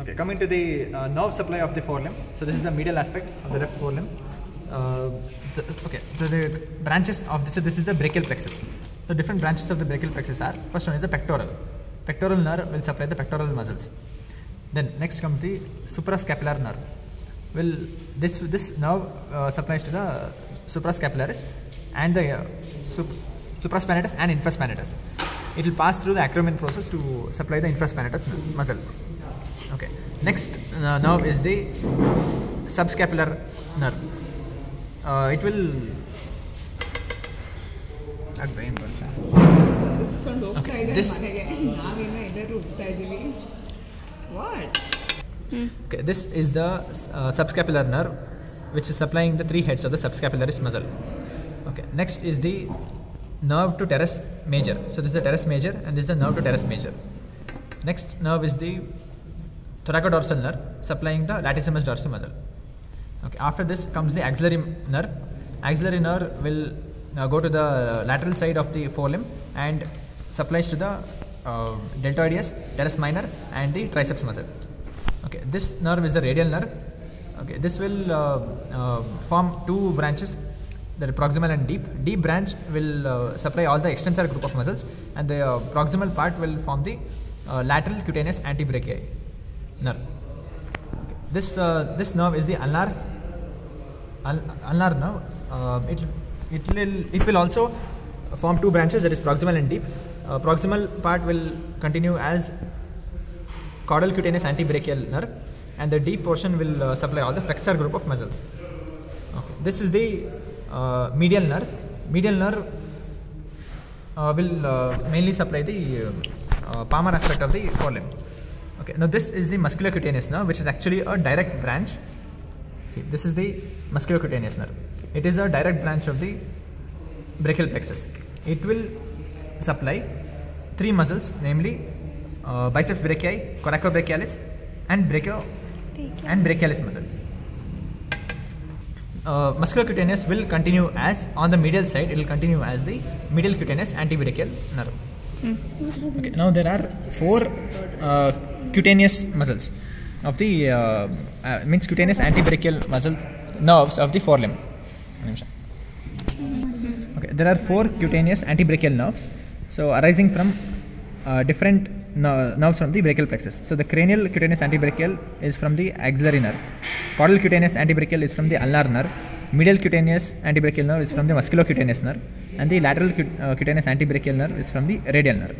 Okay, coming to the uh, nerve supply of the forelimb. So this is the medial aspect of the left forelimb. Uh, the, okay, so the branches of this, so this is the brachial plexus. The different branches of the brachial plexus are first one is the pectoral. Pectoral nerve will supply the pectoral muscles. Then next comes the suprascapular nerve. Will this this nerve uh, supplies to the suprascapularis and the uh, sup, supraspinatus and infraspinatus it will pass through the acromion process to supply the infraspinatus muscle. Okay. Next uh, nerve is the subscapular nerve. Uh, it will. At okay. This. What? Hmm. Okay, this is the uh, subscapular nerve which is supplying the three heads of the subscapularis muscle. Okay, next is the nerve to teres major. So this is the teres major, and this is the nerve to teres major. Next nerve is the thoracodorsal nerve, supplying the latissimus dorsi muscle. Okay, after this comes the axillary nerve. Axillary nerve will uh, go to the lateral side of the forelimb and supplies to the uh, deltoideus, teres minor, and the triceps muscle. Okay, this nerve is the radial nerve. Okay, this will uh, uh, form two branches, the proximal and deep. Deep branch will uh, supply all the extensor group of muscles, and the uh, proximal part will form the uh, lateral cutaneous antebrachial nerve. This uh, this nerve is the ulnar ul- ulnar nerve. Uh, it it will it will also form two branches that is proximal and deep. Uh, proximal part will continue as caudal cutaneous antebrachial nerve and the deep portion will supply all the flexor group of muscles. Okay. This is the uh, medial nerve. Medial nerve uh, will uh, mainly supply the uh, uh, palmar aspect of the forelimb. Okay. Now this is the musculocutaneous nerve, which is actually a direct branch. See, this is the musculocutaneous nerve. It is a direct branch of the brachial plexus. It will supply three muscles, namely uh, biceps brachii, coracobrachialis, and brachio and brachialis muscle uh, muscular cutaneous will continue as on the medial side it will continue as the medial cutaneous antebrachial nerve. Mm. okay now there are four uh, cutaneous muscles of the uh, uh means cutaneous antebrachial muscle nerves of the forelimb. Okay there are four cutaneous antebrachial nerves so arising from uh, different uh, nerves from the brachial plexus. So the cranial cutaneous antebrachial is from the axillary nerve caudal cutaneous antebrachial is from the ulnar nerve, medial cutaneous antebrachial nerve is from the musculocutaneous nerve, and the lateral cut- uh, cutaneous antebrachial nerve is from the radial nerve.